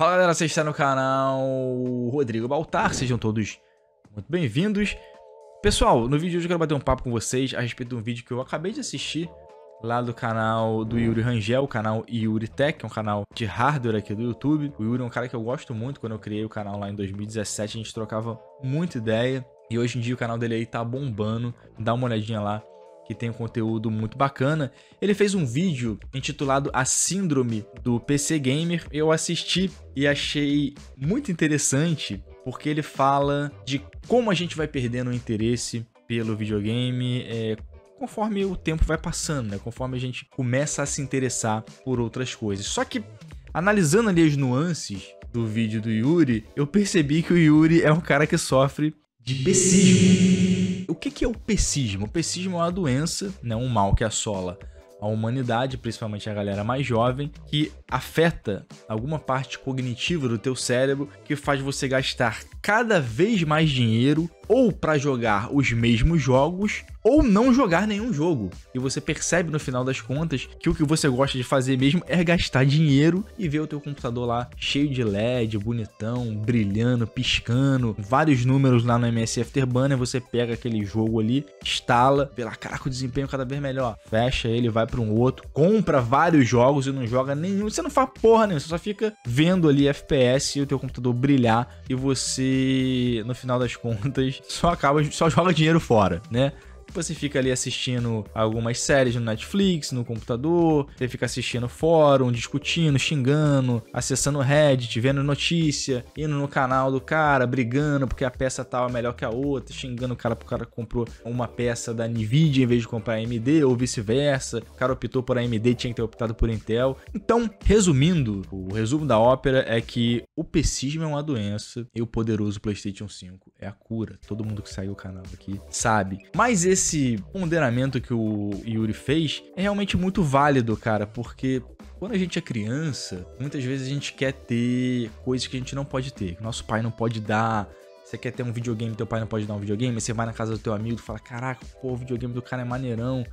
Fala galera, você está no canal Rodrigo Baltar, sejam todos muito bem-vindos. Pessoal, no vídeo de hoje eu quero bater um papo com vocês a respeito de um vídeo que eu acabei de assistir lá do canal do Yuri Rangel, o canal Yuri Tech, é um canal de hardware aqui do YouTube. O Yuri é um cara que eu gosto muito, quando eu criei o canal lá em 2017 a gente trocava muita ideia. E hoje em dia o canal dele aí tá bombando, dá uma olhadinha lá que tem um conteúdo muito bacana. Ele fez um vídeo intitulado A Síndrome do PC Gamer. Eu assisti e achei muito interessante porque ele fala de como a gente vai perdendo o interesse pelo videogame é, conforme o tempo vai passando, né? Conforme a gente começa a se interessar por outras coisas. Só que analisando ali as nuances do vídeo do Yuri, eu percebi que o Yuri é um cara que sofre de pecismo. O que é o pecismo? O pecismo é uma doença, né, um mal que assola a humanidade, principalmente a galera mais jovem, que afeta alguma parte cognitiva do teu cérebro que faz você gastar cada vez mais dinheiro ou para jogar os mesmos jogos ou não jogar nenhum jogo. E você percebe no final das contas que o que você gosta de fazer mesmo é gastar dinheiro e ver o teu computador lá cheio de LED, bonitão, brilhando, piscando, vários números lá no MS Afterburner, você pega aquele jogo ali, instala, vê lá, caraca, o desempenho cada vez melhor. Fecha ele, vai para um outro, compra vários jogos e não joga nenhum. Você não faz porra nenhuma, você só fica vendo ali FPS e o teu computador brilhar e você, no final das contas, só acaba, só joga dinheiro fora, né? Você fica ali assistindo algumas séries no Netflix, no computador, você fica assistindo fórum, discutindo, xingando, acessando Reddit, vendo notícia, indo no canal do cara, brigando porque a peça tal é melhor que a outra, xingando o cara porque o cara comprou uma peça da Nvidia em vez de comprar AMD ou vice-versa. O cara optou por AMD, tinha que ter optado por Intel. Então, resumindo, o resumo da ópera é que o pesismo é uma doença e o poderoso PlayStation 5 é a cura. Todo mundo que saiu do canal aqui sabe. Mas esse esse ponderamento que o Yuri fez é realmente muito válido, cara, porque quando a gente é criança, muitas vezes a gente quer ter coisas que a gente não pode ter, nosso pai não pode dar. Você quer ter um videogame, teu pai não pode dar um videogame, você vai na casa do teu amigo e fala: Caraca, pô, o videogame do cara é maneirão.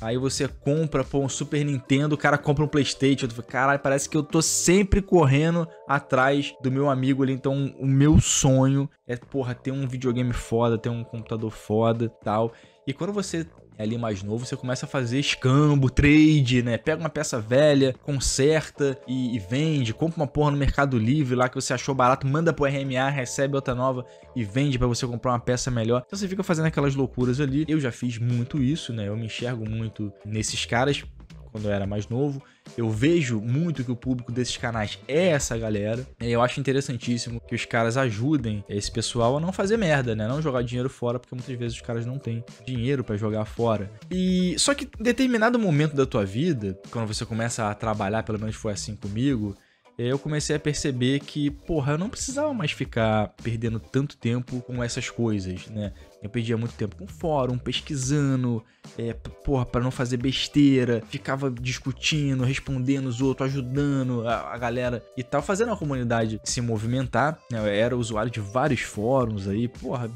Aí você compra, pô, um Super Nintendo, o cara compra um Playstation. Tu fala, caralho, parece que eu tô sempre correndo atrás do meu amigo ali. Então, o meu sonho é, porra, ter um videogame foda, ter um computador foda tal. E quando você é ali mais novo, você começa a fazer escambo, trade, né? Pega uma peça velha, conserta e, e, vende, compra uma porra no Mercado Livre lá que você achou barato, manda pro RMA, recebe outra nova e vende para você comprar uma peça melhor. Então você fica fazendo aquelas loucuras ali. Eu já fiz muito isso, né? Eu me enxergo muito nesses caras quando eu era mais novo. Eu vejo muito que o público desses canais é essa galera. E eu acho interessantíssimo que os caras ajudem esse pessoal a não fazer merda, né? Não jogar dinheiro fora, porque muitas vezes os caras não têm dinheiro para jogar fora. E só que em determinado momento da tua vida, quando você começa a trabalhar, pelo menos foi assim comigo, eu comecei a perceber que, porra, eu não precisava mais ficar perdendo tanto tempo com essas coisas, né? Eu perdia muito tempo com fórum, pesquisando, é, porra, para não fazer besteira, ficava discutindo, respondendo os outros, ajudando a, a, galera e tal, fazendo a comunidade se movimentar, né? Eu era usuário de vários fóruns aí, porra,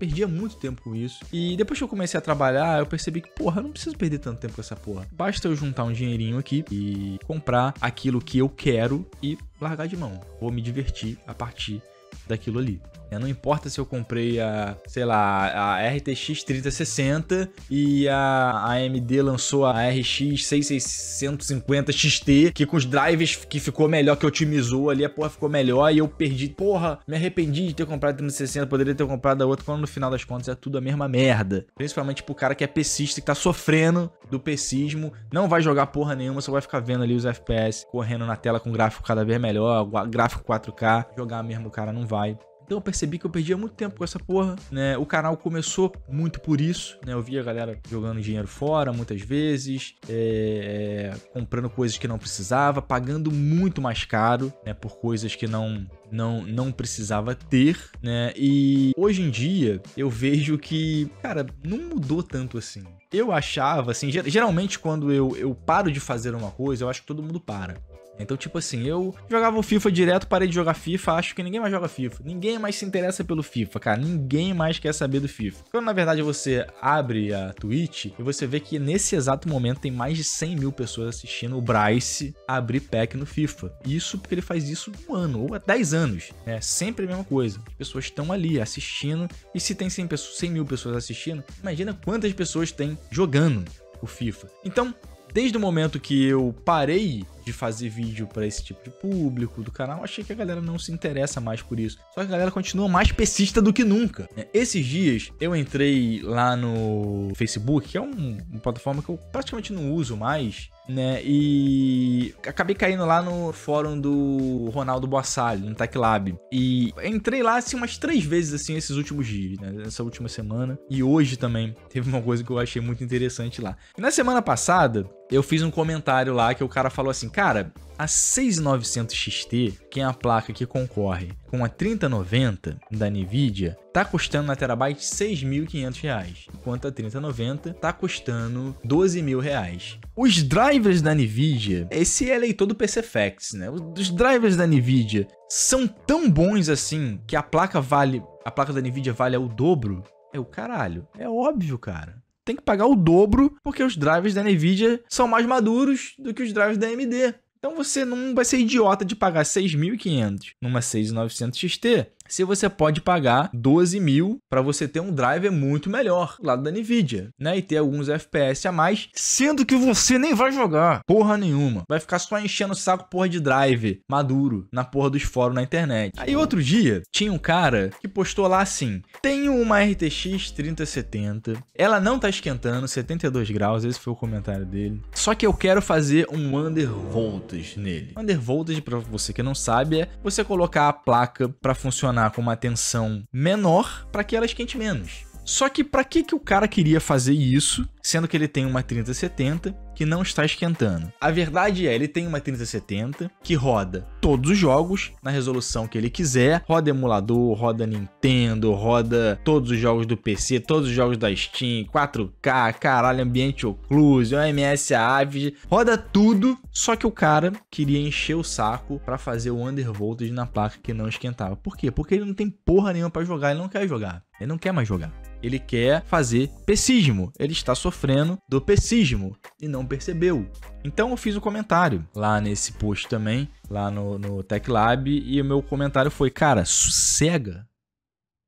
perdia muito tempo com isso. E depois que eu comecei a trabalhar, eu percebi que, porra, eu não preciso perder tanto tempo com essa porra. Basta eu juntar um dinheirinho aqui e comprar aquilo que eu quero e largar de mão. Vou me divertir a partir daquilo ali. Né? Não importa se eu comprei a, sei lá, a RTX 3060 e a AMD lançou a RX 6650 XT, que com os drives que ficou melhor, que otimizou ali, a porra ficou melhor e eu perdi. Porra, me arrependi de ter comprado a 3060, poderia ter comprado a outra, quando no final das contas é tudo a mesma merda. Principalmente pro cara que é pesista, que tá sofrendo do pesismo, não vai jogar porra nenhuma, só vai ficar vendo ali os FPS correndo na tela com gráfico cada vez melhor, gráfico 4K, jogar mesmo o cara não vai. Então eu percebi que eu perdia muito tempo com essa porra, né? O canal começou muito por isso, né? Eu via a galera jogando dinheiro fora muitas vezes, é, é, comprando coisas que não precisava, pagando muito mais caro, né? Por coisas que não não, não precisava ter, né? E hoje em dia eu vejo que, cara, não mudou tanto assim. Eu achava, assim, geralmente quando eu, eu paro de fazer uma coisa, eu acho que todo mundo para. Então, tipo assim, eu jogava o FIFA direto, parei de jogar FIFA, acho que ninguém mais joga FIFA. Ninguém mais se interessa pelo FIFA, cara. Ninguém mais quer saber do FIFA. Quando na verdade você abre a Twitch e você vê que nesse exato momento tem mais de 100 mil pessoas assistindo o Bryce abrir pack no FIFA. Isso porque ele faz isso um ano ou há 10 anos. É sempre a mesma coisa. As pessoas estão ali assistindo. E se tem 100, pessoas, 100 mil pessoas assistindo, imagina quantas pessoas tem jogando o FIFA. Então, desde o momento que eu parei de fazer vídeo para esse tipo de público do canal, achei que a galera não se interessa mais por isso. Só que a galera continua mais pesista do que nunca. É, esses dias eu entrei lá no Facebook, que é um, uma plataforma que eu praticamente não uso mais, né? E acabei caindo lá no fórum do Ronaldo Boassalho, no Tech Lab. E entrei lá assim umas três vezes assim esses últimos dias, né? Nessa última semana. E hoje também teve uma coisa que eu achei muito interessante lá. E na semana passada, eu fiz um comentário lá que o cara falou assim: Cara, a 6900 XT, que é a placa que concorre com a 3090 da Nvidia, tá custando na Terabyte R$ 6.500, enquanto a 3090 tá custando R$ 12.000. Os drivers da Nvidia, esse é eleitor do PC Facts, né? Os drivers da Nvidia são tão bons assim que a placa vale, a placa da Nvidia vale o dobro. É o caralho, é óbvio, cara tem que pagar o dobro porque os drivers da Nvidia são mais maduros do que os drivers da AMD. Então você não vai ser idiota de pagar 6.500 numa 6900 XT se você pode pagar 12 mil para você ter um driver muito melhor lado da Nvidia, né? E ter alguns FPS a mais, sendo que você nem vai jogar porra nenhuma. Vai ficar só enchendo o saco porra de drive maduro na porra dos fóruns na internet. Aí outro dia, tinha um cara que postou lá assim: tenho uma RTX 3070, ela não tá esquentando, 72 graus, esse foi o comentário dele. Só que eu quero fazer um undervoltage nele. Undervoltage, para você que não sabe, é você colocar a placa para funcionar funcionar com uma tensão menor para que ela esquente menos. Só que para que, que o cara queria fazer isso, sendo que ele tem uma 3070 que não está esquentando? A verdade é, ele tem uma 3070 que roda todos os jogos na resolução que ele quiser, roda emulador, roda Nintendo, roda todos os jogos do PC, todos os jogos da Steam, 4K, caralho, ambiente ocluso, OMS Aves, roda tudo, só que o cara queria encher o saco para fazer o undervoltage na placa que não esquentava. Por quê? Porque ele não tem porra nenhuma para jogar, ele não quer jogar. Ele não quer mais jogar. Ele quer fazer pessismo. Ele está sofrendo do pessismo e não percebeu. Então eu fiz um comentário lá nesse post também, lá no, no Tech Lab, e o meu comentário foi: cara, sossega.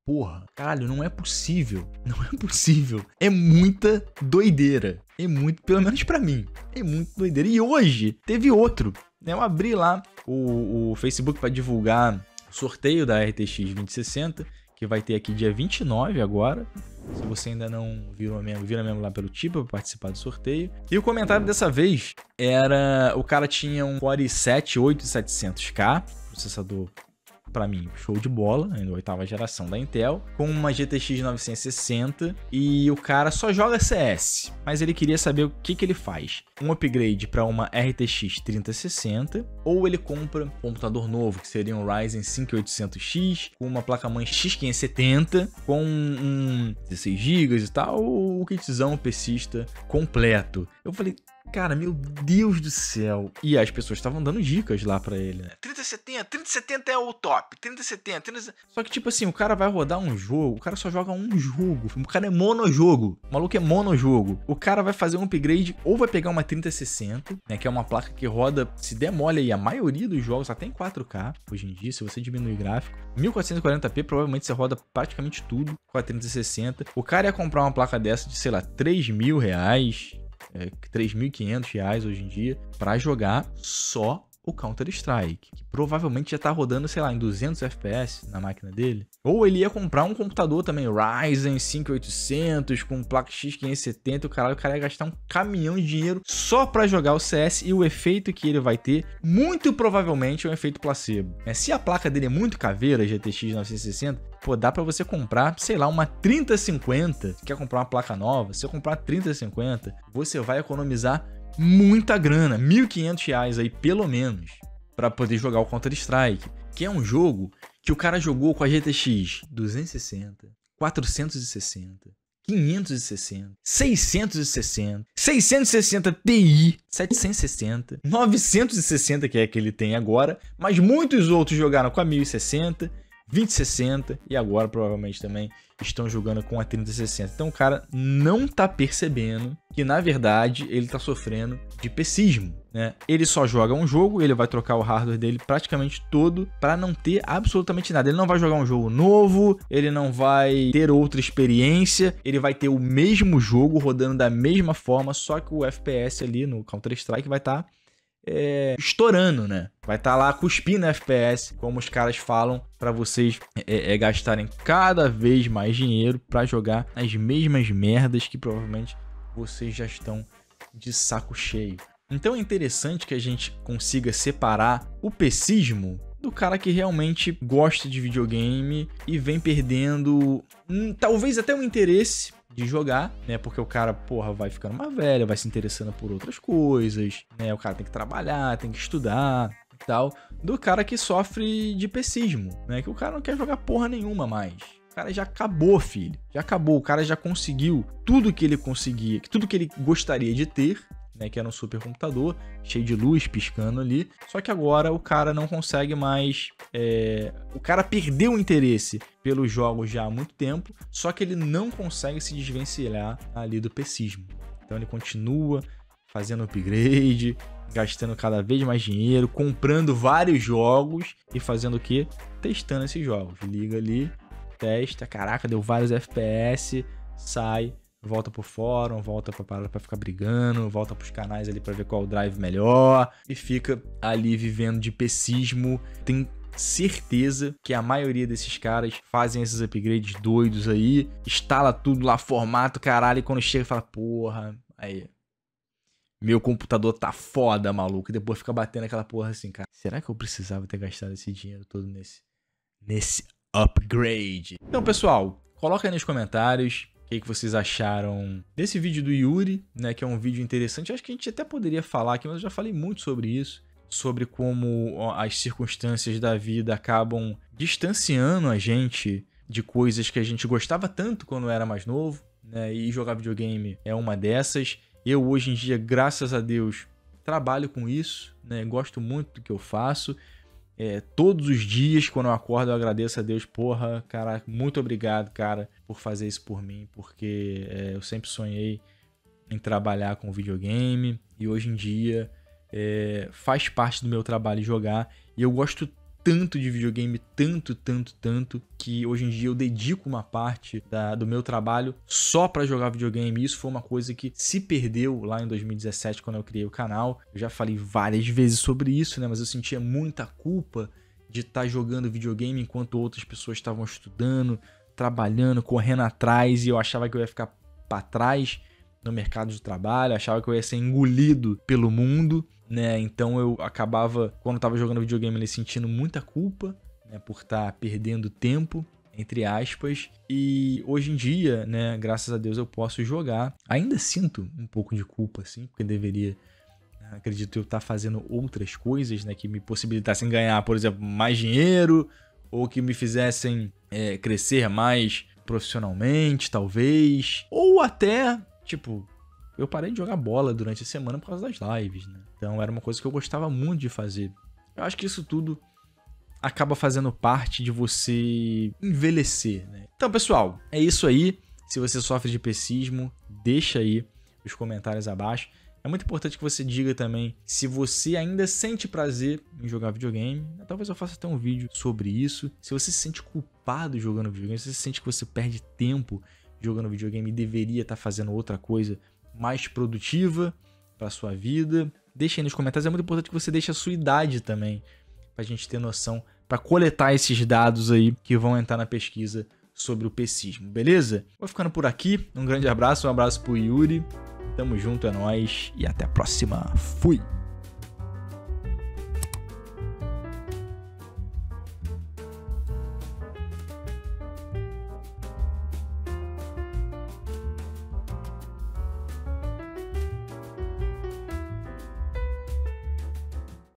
Porra, caralho, não é possível. Não é possível. É muita doideira. É muito, pelo menos para mim, é muito doideira. E hoje teve outro. Né? Eu abri lá o, o Facebook para divulgar o sorteio da RTX 2060 que vai ter aqui dia 29 agora. Se você ainda não virou membro, vira membro lá pelo tipo para participar do sorteio. E o comentário dessa vez era: o cara tinha um Core i7 8700K, processador para mim, show de bola, ainda oitava geração da Intel, com uma GTX 960 e o cara só joga CS, mas ele queria saber o que, que ele faz. Um upgrade para uma RTX 3060 ou ele compra um computador novo, que seria um Ryzen 5800X, com uma placa-mãe X570, com um 16 GB e tal, ou o kitzão persista completo. Eu falei, Cara, meu Deus do céu. E as pessoas estavam dando dicas lá para ele, né? 3070, 3070 é o top. 3070, 30... Só que, tipo assim, o cara vai rodar um jogo, o cara só joga um jogo. O cara é monojogo. O maluco é monojogo. O cara vai fazer um upgrade ou vai pegar uma 3060, né? Que é uma placa que roda, se der mole aí, a maioria dos jogos até em 4K hoje em dia, se você diminuir gráfico. 1440p, provavelmente você roda praticamente tudo com a 3060. O cara ia comprar uma placa dessa de, sei lá, 3 mil reais, é, 3.500 reais hoje em dia para jogar só o Counter-Strike, que provavelmente já tá rodando, sei lá, em 200 FPS na máquina dele. Ou ele ia comprar um computador também, Ryzen 5800 com placa X570, o caralho, o cara ia gastar um caminhão de dinheiro só para jogar o CS e o efeito que ele vai ter, muito provavelmente é um efeito placebo. É, se a placa dele é muito caveira, GTX 960, pô, dá para você comprar, sei lá, uma 3050, quer comprar uma placa nova, se você comprar 3050, você vai economizar muita grana, R$ 1.500 aí pelo menos, para poder jogar o Counter-Strike, que é um jogo que o cara jogou com a GTX 260, 460, 560, 660, 660 Ti, 760, 960 que é que ele tem agora, mas muitos outros jogaram com a 1060, 2060 e agora provavelmente também estão jogando com a 3060. Então o cara não tá percebendo que na verdade ele tá sofrendo de pessismo, né? Ele só joga um jogo, ele vai trocar o hardware dele praticamente todo para não ter absolutamente nada. Ele não vai jogar um jogo novo, ele não vai ter outra experiência, ele vai ter o mesmo jogo rodando da mesma forma, só que o FPS ali no Counter Strike vai estar tá é, estourando, né? Vai estar tá lá cuspindo FPS, como os caras falam, para vocês é, é, gastarem cada vez mais dinheiro para jogar as mesmas merdas que provavelmente vocês já estão de saco cheio. Então é interessante que a gente consiga separar o pessismo do cara que realmente gosta de videogame e vem perdendo talvez até um interesse de jogar, né? Porque o cara, porra, vai ficando mais velho, vai se interessando por outras coisas, né? O cara tem que trabalhar, tem que estudar e tal. Do cara que sofre de pessismo, né? Que o cara não quer jogar porra nenhuma mais. O cara já acabou, filho. Já acabou. O cara já conseguiu tudo que ele conseguia, tudo que ele gostaria de ter, né, que era um supercomputador, cheio de luz piscando ali. Só que agora o cara não consegue mais. É... O cara perdeu o interesse pelos jogos já há muito tempo, só que ele não consegue se desvencilhar ali do pessismo. Então ele continua fazendo upgrade, gastando cada vez mais dinheiro, comprando vários jogos e fazendo o que? Testando esses jogos. Liga ali, testa, caraca, deu vários FPS, sai, volta pro fórum, volta pra parada pra ficar brigando, volta pros canais ali pra ver qual o drive melhor e fica ali vivendo de pessismo. Tem certeza que a maioria desses caras fazem esses upgrades doidos aí, instala tudo lá, formato, caralho, e quando chega fala, porra, aí. Meu computador tá foda, maluco. E depois fica batendo aquela porra assim, cara. Será que eu precisava ter gastado esse dinheiro todo nesse, nesse upgrade? Então, pessoal, coloca aí nos comentários que, que vocês acharam desse vídeo do Yuri, né? Que é um vídeo interessante. Acho que a gente até poderia falar aqui, mas eu já falei muito sobre isso. Sobre como as circunstâncias da vida acabam distanciando a gente de coisas que a gente gostava tanto quando era mais novo, né? E jogar videogame é uma dessas. Eu hoje em dia, graças a Deus, trabalho com isso, né? Gosto muito do que eu faço é, todos os dias, quando eu acordo, eu agradeço a Deus, porra, cara, muito obrigado, cara, por fazer isso por mim, porque é, eu sempre sonhei em trabalhar com videogame e hoje em dia é, faz parte do meu trabalho jogar. E eu gosto tanto de videogame, tanto, tanto, tanto, que hoje em dia eu dedico uma parte da, do meu trabalho só para jogar videogame. Isso foi uma coisa que se perdeu lá em 2017 quando eu criei o canal. Eu já falei várias vezes sobre isso, né? Mas eu sentia muita culpa de estar tá jogando videogame enquanto outras pessoas estavam estudando, trabalhando, correndo atrás e eu achava que eu ia ficar para trás no mercado de trabalho, achava que eu ia ser engolido pelo mundo né? Então eu acabava, quando estava jogando videogame, ali, sentindo muita culpa, né? Por estar tá perdendo tempo, entre aspas. E hoje em dia, né? Graças a Deus eu posso jogar. Ainda sinto um pouco de culpa, assim, porque deveria né, acredito eu estar tá fazendo outras coisas, né, que me possibilitassem ganhar, por exemplo, mais dinheiro ou que me fizessem é, crescer mais profissionalmente, talvez, ou até tipo eu parei de jogar bola durante a semana por causa das lives, né? Então era uma coisa que eu gostava muito de fazer. Eu acho que isso tudo acaba fazendo parte de você envelhecer, né? Então, pessoal, é isso aí. Se você sofre de pessismo, deixa aí os comentários abaixo. É muito importante que você diga também se você ainda sente prazer em jogar videogame. Talvez eu faça até um vídeo sobre isso. Se você se sente culpado jogando videogame, se você sente que você perde tempo jogando videogame e deveria estar fazendo outra coisa mais produtiva para sua vida. Deixe aí nos comentários. É muito importante que você deixe a sua idade também, para a gente ter noção, para coletar esses dados aí que vão entrar na pesquisa sobre o pessismo, beleza? Vou ficando por aqui. Um grande abraço, um abraço pro Yuri. Tamo junto, é nóis e até a próxima. Fui!